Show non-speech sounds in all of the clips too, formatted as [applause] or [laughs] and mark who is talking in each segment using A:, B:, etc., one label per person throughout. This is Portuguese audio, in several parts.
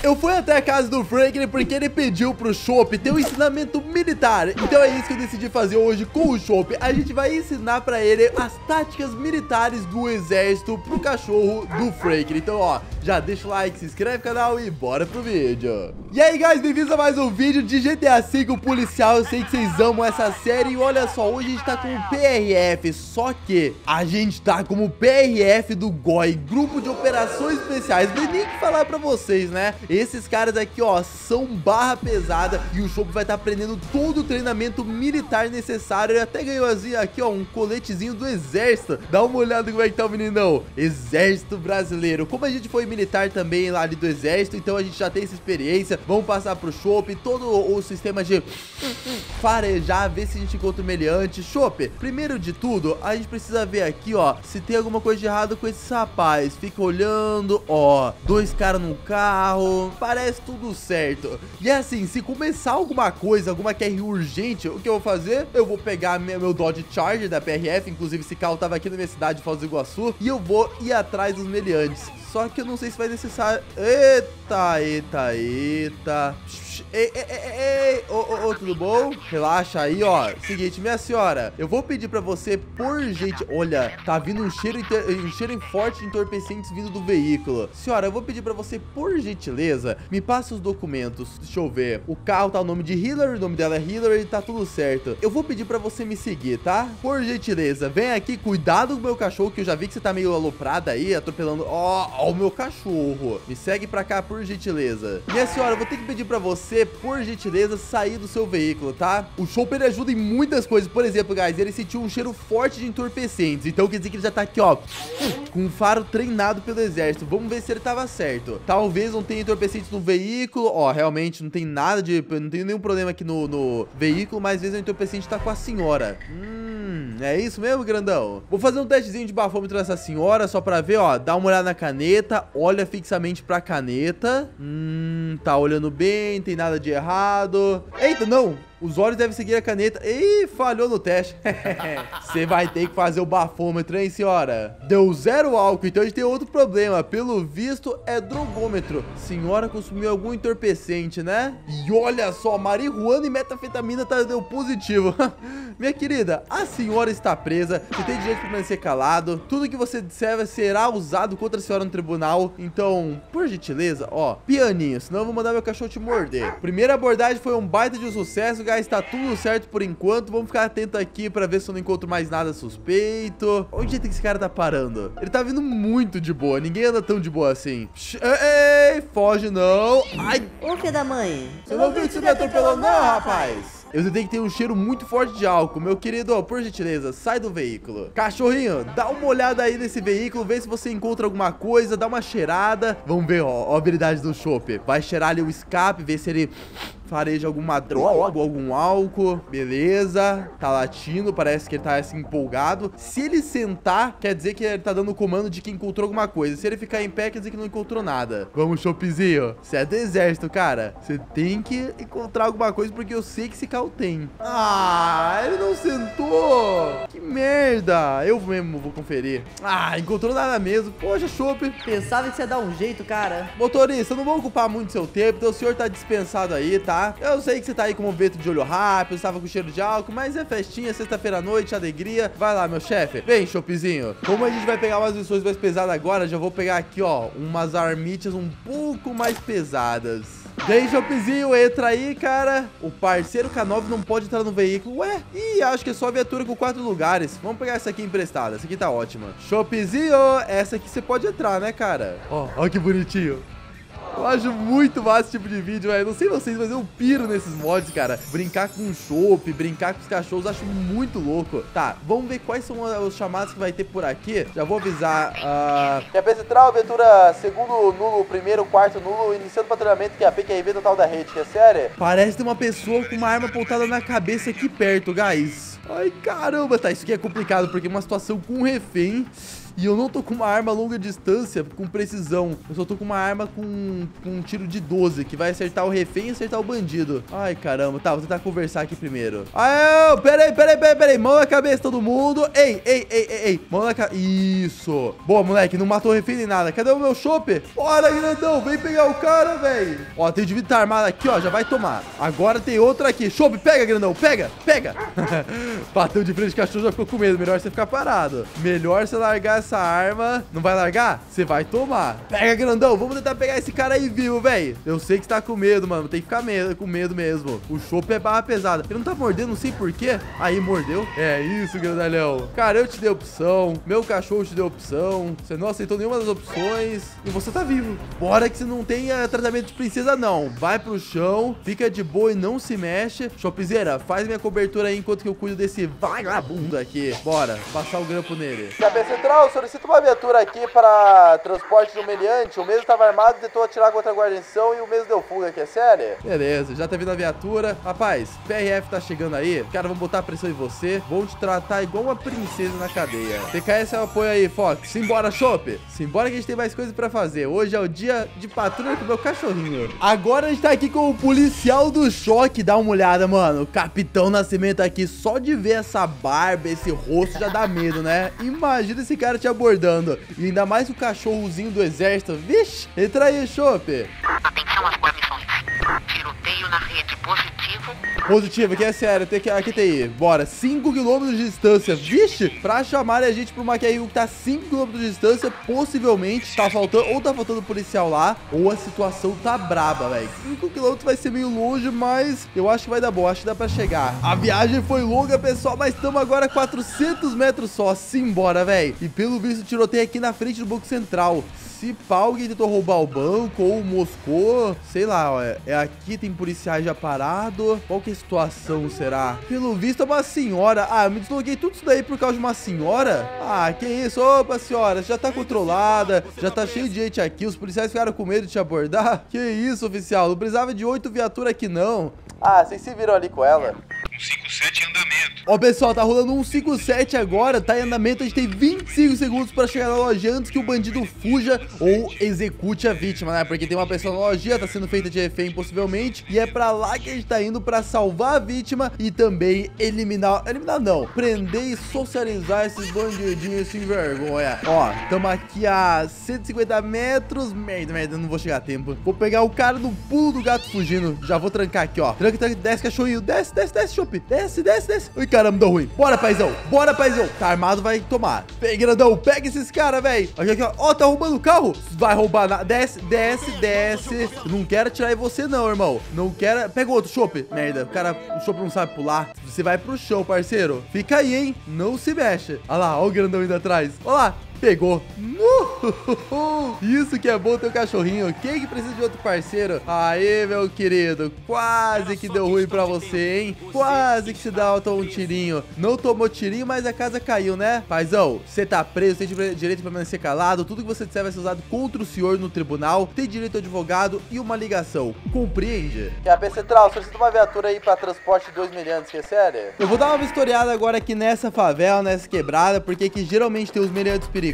A: Eu fui até a casa do Franklin porque ele pediu pro Chop ter um ensinamento militar. Então é isso que eu decidi fazer hoje com o Chop. A gente vai ensinar pra ele as táticas militares do exército pro cachorro do Franklin. Então, ó, já deixa o like, se inscreve no canal e bora pro vídeo. E aí, guys, bem-vindos a mais um vídeo de GTA V policial. Eu sei que vocês amam essa série e olha só, hoje a gente tá com o PRF, só que a gente tá como o PRF do GOI, Grupo de Operações Especiais. Não nem que falar pra vocês, né? Esses caras aqui, ó, são barra pesada e o Chopo vai estar tá aprendendo todo o treinamento militar necessário. Ele até ganhou assim, aqui, ó, um coletezinho do exército. Dá uma olhada como é que tá o meninão. Exército brasileiro. Como a gente foi também lá ali do exército, então a gente já tem essa experiência. Vamos passar pro Chopp, todo o sistema de farejar, ver se a gente encontra o meliante. Chopp, primeiro de tudo, a gente precisa ver aqui, ó, se tem alguma coisa de errado com esse rapaz. Fica olhando, ó, dois caras no carro, parece tudo certo. E assim, se começar alguma coisa, alguma QR urgente, o que eu vou fazer? Eu vou pegar meu Dodge Charger da PRF, inclusive esse carro tava aqui na minha cidade, Foz do Iguaçu, e eu vou ir atrás dos meliantes. Só que eu não sei se vai necessário... Eita, eita, eita... Ei, ei, ei, ei, ô, ô, ô, tudo bom? Relaxa aí, ó. Seguinte, minha senhora, eu vou pedir pra você, por gente... Olha, tá vindo um cheiro, um cheiro forte de entorpecentes vindo do veículo. Senhora, eu vou pedir pra você, por gentileza, me passe os documentos. Deixa eu ver. O carro tá o nome de Hillary, o nome dela é Hillary, tá tudo certo. Eu vou pedir pra você me seguir, tá? Por gentileza, vem aqui, cuidado com o meu cachorro, que eu já vi que você tá meio aloprada aí, atropelando... Ó, ó o meu cachorro. Me segue pra cá, por gentileza. Minha senhora, eu vou ter que pedir pra você você, por gentileza, sair do seu veículo, tá? O Chopper ajuda em muitas coisas. Por exemplo, guys, ele sentiu um cheiro forte de entorpecentes. Então quer dizer que ele já tá aqui, ó, com um faro treinado pelo exército. Vamos ver se ele tava certo. Talvez não tenha entorpecentes no veículo. Ó, realmente não tem nada de... Não tem nenhum problema aqui no, no veículo, mas às vezes o entorpecente tá com a senhora. Hum, é isso mesmo, grandão? Vou fazer um testezinho de bafômetro nessa senhora, só pra ver, ó. Dá uma olhada na caneta, olha fixamente pra caneta. Hum, tá olhando bem, tem nada de errado. Eita, não! Os olhos devem seguir a caneta. Ih, falhou no teste. [laughs] Você vai ter que fazer o bafômetro, hein, senhora? Deu zero álcool, então a gente tem outro problema. Pelo visto, é drogômetro. Senhora consumiu algum entorpecente, né? E olha só, marihuana e metafetamina tá, deu positivo. [laughs] Minha querida, a senhora está presa. Você tem direito de permanecer calado. Tudo que você disser será usado contra a senhora no tribunal. Então, por gentileza, ó, pianinho, senão eu vou mandar meu cachorro te morder. Primeira abordagem foi um baita de sucesso, guys, tá tudo certo por enquanto. Vamos ficar atento aqui pra ver se eu não encontro mais nada suspeito. Onde é que esse cara tá parando? Ele tá vindo muito de boa. Ninguém anda tão de boa assim. Ei, ei foge não. Ai.
B: Ô, filho da mãe.
A: Você não viu que você me atropelou não, rapaz? Eu tenho que ter um cheiro muito forte de álcool. Meu querido, por gentileza, sai do veículo. Cachorrinho, dá uma olhada aí nesse veículo, vê se você encontra alguma coisa, dá uma cheirada. Vamos ver, ó, a habilidade do Chopp. Vai cheirar ali o escape, ver se ele fareja alguma droga, algum álcool, beleza, tá latindo, parece que ele tá assim empolgado. Se ele sentar, quer dizer que ele tá dando o comando de que encontrou alguma coisa. Se ele ficar em pé, quer dizer que não encontrou nada. Vamos, Chopzinho, você é do exército, cara. Você tem que encontrar alguma coisa porque eu sei que esse carro tem. Ah, ele não sentou. Que merda. Eu mesmo vou conferir. Ah, encontrou nada mesmo. Poxa, Chop.
B: Pensava que você ia dar um jeito, cara.
A: Motorista, não vou ocupar muito seu tempo, então o senhor tá dispensado aí, tá? Eu sei que você tá aí com um vento de olho rápido, estava com cheiro de álcool, mas é festinha, sexta-feira à noite, alegria. Vai lá, meu chefe. Vem, chopezinho. Como a gente vai pegar umas missões mais pesadas agora, já vou pegar aqui, ó, umas armitas um pouco mais pesadas. Vem, Chopezinho, entra aí, cara. O parceiro K9 não pode entrar no veículo. Ué? Ih, acho que é só viatura com quatro lugares. Vamos pegar essa aqui emprestada. Essa aqui tá ótima. Chopezinho, essa aqui você pode entrar, né, cara? Ó, ó que bonitinho. Eu acho muito massa esse tipo de vídeo, velho. Não sei vocês, mas eu piro nesses mods, cara. Brincar com o chopp, brincar com os cachorros, acho muito louco. Tá, vamos ver quais são os chamados que vai ter por aqui. Já vou avisar. Uh... QAP Central, aventura segundo nulo, primeiro, quarto nulo, iniciando o patrulhamento que é a PQRV total da rede, que é sério? Parece ter uma pessoa com uma arma apontada na cabeça aqui perto, guys. Ai, caramba, tá, isso aqui é complicado, porque é uma situação com um refém E eu não tô com uma arma longa distância com precisão. Eu só tô com uma arma com, com um tiro de 12, que vai acertar o refém e acertar o bandido. Ai, caramba. Tá, vou tentar conversar aqui primeiro. Aê, peraí, peraí, peraí, peraí. Mão na cabeça, todo mundo. Ei, ei, ei, ei, ei. Mão na cabeça. Isso. Boa, moleque. Não matou o refém nem nada. Cadê o meu chope? Bora, grandão. Vem pegar o cara, velho. Ó, tem de estar armado aqui, ó. Já vai tomar. Agora tem outro aqui. Chope, pega, grandão. Pega, pega. [laughs] Bateu de frente, o cachorro já ficou com medo. Melhor você ficar parado. Melhor você largar essa arma. Não vai largar? Você vai tomar. Pega, grandão. Vamos tentar pegar esse cara aí vivo, velho. Eu sei que você tá com medo, mano. Tem que ficar medo, com medo mesmo. O chope é barra pesada. Ele não tá mordendo, não sei porquê. Aí, mordeu. É isso, grandalhão. Cara, eu te dei opção. Meu cachorro te deu opção. Você não aceitou nenhuma das opções. E você tá vivo. Bora que você não tenha tratamento de princesa, não. Vai pro chão. Fica de boa e não se mexe. Chopizeira, faz minha cobertura aí enquanto que eu cuido desse vagabundo aqui. Bora, passar o grampo nele. Cabeça Central, solicito uma viatura aqui para transporte de humilhante. O mesmo estava armado, tentou atirar contra a guarnição e o mesmo deu fuga aqui, é sério? Beleza, já tá vindo a viatura. Rapaz, PRF tá chegando aí. Os caras vão botar pressão em você. Vão te tratar igual uma princesa na cadeia. TKS é o apoio aí, Fox. Simbora, Chope. Simbora que a gente tem mais coisas pra fazer. Hoje é o dia de patrulha com o meu cachorrinho. Agora a gente tá aqui com o policial do choque. Dá uma olhada, mano. Capitão Nascimento aqui. Só de ver essa barba, esse rosto, já dá medo, né? Imagina esse cara te abordando. E ainda mais o cachorrozinho do exército. Vixe, entra aí, Chope.
C: Atenção Tiroteio na rede positivo.
A: Positivo, aqui é sério, tem que, aqui tem. Bora, 5 km de distância. Vixe, pra chamar a gente uma QRU que tá 5 km de distância, possivelmente tá faltando, ou tá faltando policial lá, ou a situação tá braba, velho. 5 km vai ser meio longe, mas eu acho que vai dar bom, acho que dá pra chegar. A viagem foi longa, pessoal, mas estamos agora a 400 metros só. Simbora, velho. E pelo visto, tiroteio aqui na frente do Banco Central. Se pá, alguém tentou roubar o banco ou moscou, sei lá, ó, é, é aqui, tem policiais já parado. Qual que é a situação, será? Pelo visto é uma senhora. Ah, me desloguei tudo isso daí por causa de uma senhora? Ah, que isso? Opa, senhora, já tá controlada, já tá cheio de gente aqui, os policiais ficaram com medo de te abordar? Que isso, oficial, não precisava de oito viaturas aqui não. Ah, vocês se viram ali com ela?
D: 157 em andamento.
A: Ó, pessoal, tá rolando um 57 agora, tá em andamento. A gente tem 25 segundos pra chegar na loja antes que o bandido fuja ou execute a vítima, né? Porque tem uma pessoa na loja, tá sendo feita de refém possivelmente. E é pra lá que a gente tá indo pra salvar a vítima e também eliminar... Eliminar não, prender e socializar esses bandidinhos sem vergonha. Ó, tamo aqui a 150 metros. Merda, merda, não vou chegar a tempo. Vou pegar o cara no pulo do gato fugindo. Já vou trancar aqui, ó. Tranca, tranca, desce, cachorrinho. Desce, desce, desce, chope. Desce, desce, desce. Ui, caramba, deu ruim. Bora, paizão. Bora, paizão. Tá armado, vai tomar. Pega, grandão. Pega esses caras, velho. Aqui, aqui, ó. Ó, tá roubando o carro. Vai roubar nada. Desce, desce, desce. Não quero atirar em você, não, irmão. Não quero... Pega outro, chope. Merda, o cara... O chope não sabe pular. Você vai pro chão, parceiro. Fica aí, hein. Não se mexe. Olha lá, ó o grandão indo atrás. Olha lá. Pegou. Uhul. Isso que é bom ter um cachorrinho. Quem que precisa de outro parceiro? Aê, meu querido. Quase que deu ruim pra você, hein? Quase que se dá um tirinho. Não tomou tirinho, mas a casa caiu, né? Paizão, você tá preso, tem direito pra permanecer calado. Tudo que você disser vai ser usado contra o senhor no tribunal. Tem direito a advogado e uma ligação. Compreende? Que a B Central, solicita uma viatura aí pra transporte de dois meliantes, que é sério? Eu vou dar uma vistoriada agora aqui nessa favela, nessa quebrada, porque aqui geralmente tem os meliantes perigosos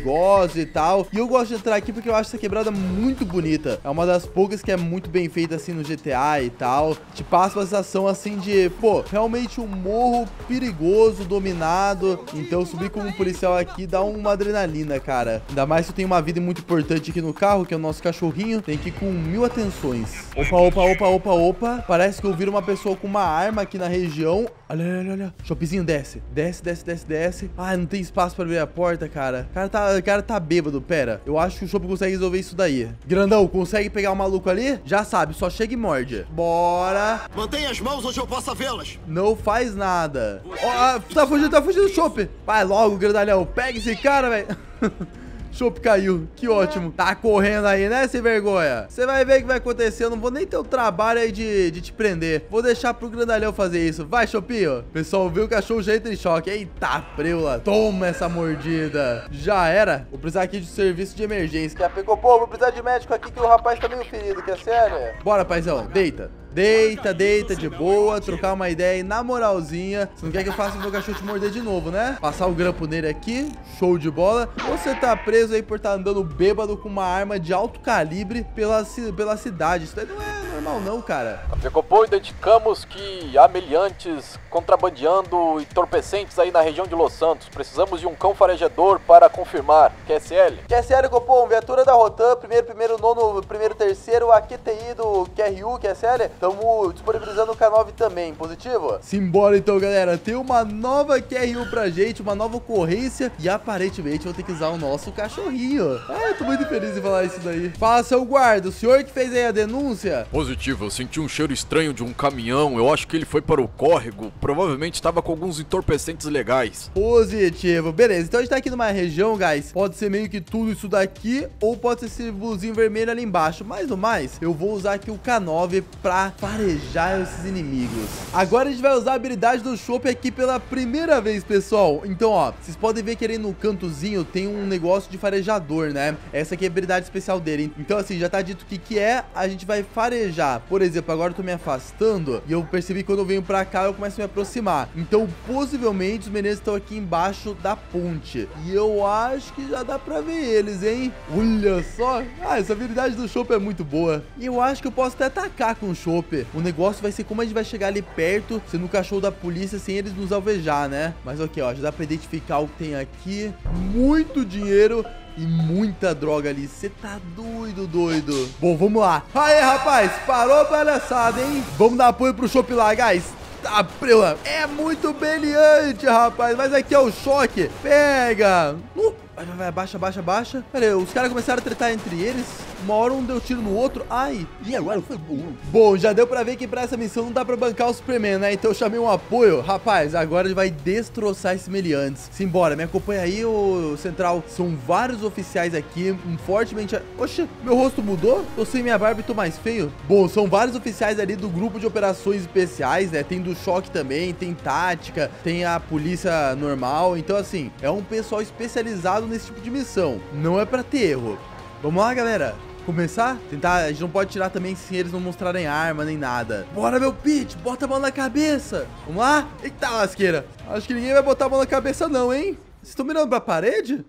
A: e tal. E eu gosto de entrar aqui porque eu acho essa quebrada muito bonita. É uma das poucas que é muito bem feita assim no GTA e tal. Te passa uma sensação assim de, pô, realmente um morro perigoso, dominado. Então subir como policial aqui dá uma adrenalina, cara. Ainda mais se eu tenho uma vida muito importante aqui no carro, que é o nosso cachorrinho. Tem que ir com mil atenções. Opa, opa, opa, opa, opa. Parece que eu vi uma pessoa com uma arma aqui na região. Olha, olha, olha. Shopzinho, desce. Desce, desce, desce, desce. Ah, não tem espaço pra abrir a porta, cara. O cara tá, o cara tá bêbado. Pera. Eu acho que o Shop consegue resolver isso daí. Grandão, consegue pegar o maluco ali? Já sabe, só chega e morde. Bora.
E: Mantenha as mãos onde eu possa vê-las.
A: Não faz nada. Ó, ah, tá fugindo, tá fugindo o Shop. Vai logo, grandalhão. Pega esse cara, velho. [laughs] Chopp caiu, que ótimo. Tá correndo aí, né, sem vergonha? Você vai ver o que vai acontecer, eu não vou nem ter o trabalho aí de, de te prender. Vou deixar pro grandalhão fazer isso. Vai, Chopinho. Pessoal, viu o cachorro já entra em choque. Eita, preula, toma essa mordida. Já era? Vou precisar aqui de serviço de emergência. Já pegou, pô, vou precisar de médico aqui Que o rapaz tá meio ferido, que é sério Bora, paizão, deita Deita, deita de boa, trocar uma ideia aí na moralzinha. Você não quer que eu faça o meu cachorro te morder de novo, né? Passar o grampo nele aqui, show de bola. Você tá preso aí por estar tá andando bêbado com uma arma de alto calibre pela, pela cidade. Isso daí não é normal não, cara.
F: Decopô, identificamos que há meliantes contrabandeando entorpecentes aí na região de Los Santos. Precisamos de um cão farejador para confirmar. QSL?
A: QSL, Copom, viatura da Rotan, primeiro, primeiro, nono, primeiro, terceiro, AQTI do QRU, QSL. Estamos disponibilizando o K9 também, positivo? Simbora então, galera. Tem uma nova QRU pra gente, uma nova ocorrência e aparentemente vou ter que usar o nosso cachorrinho. Ah, eu tô muito feliz em falar isso daí. Fala, seu guarda, o senhor que fez aí a denúncia?
G: Positivo, eu senti um cheiro estranho de um caminhão, eu acho que ele foi para o córrego, provavelmente estava com alguns entorpecentes legais.
A: Positivo, beleza, então a gente tá aqui numa região, guys, pode ser meio que tudo isso daqui, ou pode ser esse blusinho vermelho ali embaixo, mais ou mais, eu vou usar aqui o K9 pra farejar esses inimigos. Agora a gente vai usar a habilidade do Chopp aqui pela primeira vez, pessoal, então ó, vocês podem ver que ali no cantozinho tem um negócio de farejador, né, essa aqui é a habilidade especial dele, então assim, já tá dito o que que é, a gente vai farejar, por exemplo, agora eu tô me afastando e eu percebi que quando eu venho pra cá eu começo a me aproximar. Então, possivelmente, os meninos estão aqui embaixo da ponte. E eu acho que já dá pra ver eles, hein? Olha só. Ah, essa habilidade do Chopp é muito boa. E eu acho que eu posso até atacar com o Chopp. O negócio vai ser como a gente vai chegar ali perto, sendo o cachorro da polícia, sem eles nos alvejar, né? Mas ok, ó, já dá pra identificar o que tem aqui. Muito dinheiro e muita droga ali. Você tá doido, doido. Bom, vamos lá. Aê, rapaz, parou palhaçada, hein? Vamos dar apoio pro Shop lá, guys. Tá, prela. É muito brilhante, rapaz. Mas aqui é o choque. Pega. Uh, vai, vai, vai, baixa, baixa, baixa. Pera aí, os caras começaram a tretar entre eles. Uma hora um deu tiro no outro. Ai. E agora foi bom. Bom, já deu pra ver que pra essa missão não dá pra bancar o Superman, né? Então eu chamei um apoio. Rapaz, agora ele vai destroçar esses meliantes. Simbora, me acompanha aí, o Central. São vários oficiais aqui, um fortemente... Oxe, meu rosto mudou? Tô sem minha barba e tô mais feio? Bom, são vários oficiais ali do grupo de operações especiais, né? Tem do choque também, tem tática, tem a polícia normal. Então, assim, é um pessoal especializado nesse tipo de missão. Não é pra ter erro. Vamos lá, galera começar? Tentar, a gente não pode tirar também se eles não mostrarem arma nem nada. Bora, meu Pete, bota a mão na cabeça. Vamos lá? Eita, lasqueira. Acho que ninguém vai botar a mão na cabeça não, hein? Vocês estão mirando pra parede?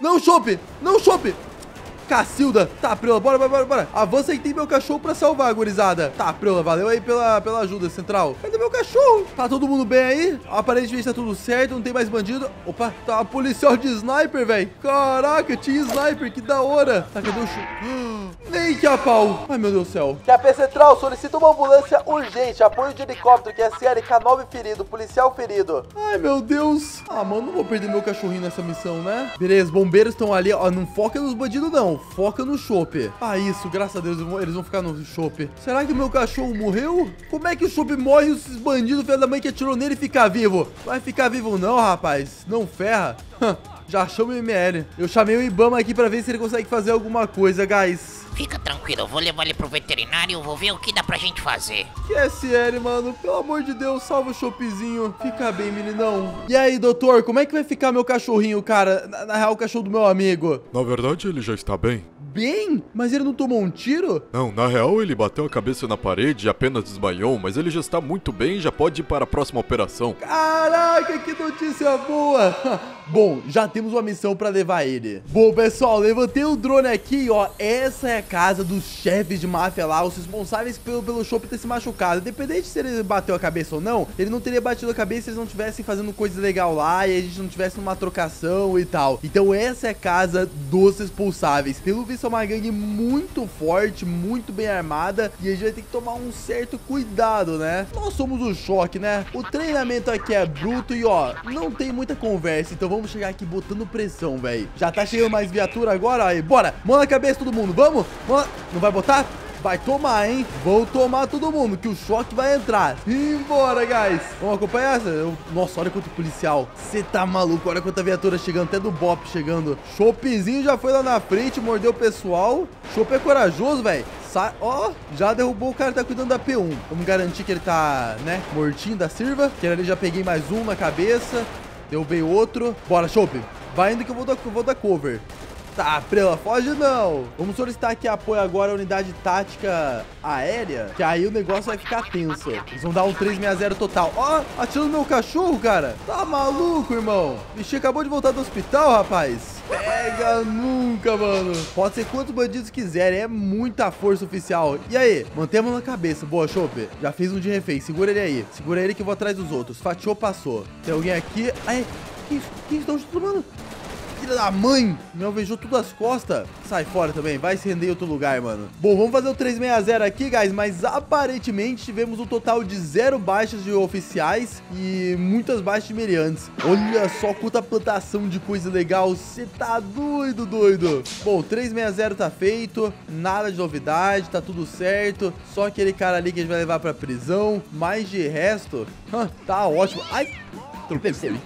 A: Não, Chope! Não, Chope! Cacilda. Tá, Preula, bora, bora, bora. Avança aí, tem meu cachorro pra salvar, gurizada. Tá, Preula, valeu aí pela, pela ajuda, Central. Cadê meu cachorro? Tá todo mundo bem aí? Aparentemente tá tudo certo, não tem mais bandido. Opa, tá policial de sniper, velho. Caraca, tinha sniper, que da hora. Tá, cadê o chute? Nem [gasps] que a pau. Ai, meu Deus do céu. QAP Central, solicita uma ambulância urgente. Apoio de helicóptero, que é K9 ferido, policial ferido. Ai, meu Deus. Ah, mano, não vou perder meu cachorrinho nessa missão, né? Beleza, bombeiros estão ali. Ó, não foca nos bandidos, não foca no chope. Ah, isso, graças a Deus, eles vão ficar no chope. Será que o meu cachorro morreu? Como é que o chope morre e os bandidos, filho da mãe que atirou nele, ficar vivo? Vai ficar vivo não, rapaz. Não ferra. Já chama o ML. Eu chamei o Ibama aqui pra ver se ele consegue fazer alguma coisa, guys.
C: Fica tranquilo, eu vou levar ele pro veterinário, vou ver o que dá pra gente fazer.
A: Que SL, mano, pelo amor de Deus, salva o chopezinho. Fica bem, meninão. E aí, doutor, como é que vai ficar meu cachorrinho, cara? Na, na real, o cachorro do meu amigo.
G: Na verdade, ele já está bem
A: bem? Mas ele não tomou um tiro?
G: Não, na real ele bateu a cabeça na parede e apenas desmaiou, mas ele já está muito bem e já pode ir para a próxima operação.
A: Caraca, que notícia boa! [laughs] Bom, já temos uma missão para levar ele. Bom, pessoal, levantei o drone aqui, ó. Essa é a casa dos chefes de máfia lá, os responsáveis pelo, pelo show ter se machucado. Independente se ele bateu a cabeça ou não, ele não teria batido a cabeça se eles não estivessem fazendo coisa legal lá e a gente não tivesse uma trocação e tal. Então essa é a casa dos responsáveis. Pelo visto é uma gangue muito forte, muito bem armada e a gente vai ter que tomar um certo cuidado, né? Nós somos o choque, né? O treinamento aqui é bruto e ó, não tem muita conversa, então vamos chegar aqui botando pressão, velho. Já tá chegando mais viatura agora, aí, bora! Mão na cabeça todo mundo, vamos? Não vai botar? Vai tomar, hein? Vou tomar todo mundo, que o choque vai entrar. Embora, guys. Vamos acompanhar essa? Eu... Nossa, olha quanto policial. Você tá maluco? Olha quanta viatura chegando, até do Bop chegando. Chopezinho já foi lá na frente, mordeu o pessoal. Chope é corajoso, velho. Ó, oh, já derrubou o cara tá cuidando da P1. Vamos garantir que ele tá, né, mortinho da Sirva. Que ali já peguei mais um na cabeça. Derrubei outro. Bora, Chope. Vai indo que eu vou dar, eu vou dar cover. Tá, Prela, foge não. Vamos solicitar aqui apoio agora à unidade tática aérea, que aí o negócio vai ficar tenso. Eles vão dar um 360 total. Ó, atirando no meu cachorro, cara. Tá maluco, irmão? Bichinho acabou de voltar do hospital, rapaz. Pega nunca, mano. Pode ser quantos bandidos quiserem, é muita força oficial. E aí? Mantemos na cabeça. Boa, Chope. Já fiz um de refém. Segura ele aí. Segura ele que eu vou atrás dos outros. Fatiou, passou. Tem alguém aqui. Ai, que? Que onde mano? Filha da mãe! Me alvejou tudo as costas. Sai fora também, vai se render em outro lugar, mano. Bom, vamos fazer o 360 aqui, guys, mas aparentemente tivemos um total de zero baixas de oficiais e muitas baixas de meriantes. Olha só quanta plantação de coisa legal, você tá doido, doido. Bom, 360 tá feito, nada de novidade, tá tudo certo. Só aquele cara ali que a gente vai levar pra prisão, mas de resto, tá ótimo. Ai...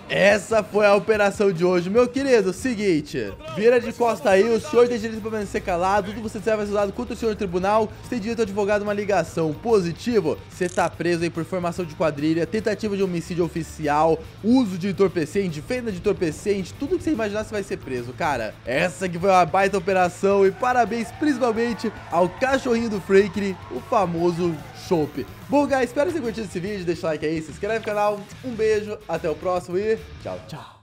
A: Essa foi a operação de hoje, meu querido. Seguinte, vira de costa aí, o senhor tem direito de permanecer calado, tudo você será usado contra o senhor no tribunal. Você tem direito ao advogado uma ligação positivo, você tá preso aí por formação de quadrilha, tentativa de homicídio oficial, uso de entorpecente, venda de entorpecente, tudo que você imaginar você vai ser preso, cara. Essa que foi uma baita operação e parabéns principalmente ao cachorrinho do Franklin, o famoso Bom, guys, espero que tenham curtido esse vídeo. Deixa o like aí, se inscreve no canal. Um beijo, até o próximo e tchau, tchau.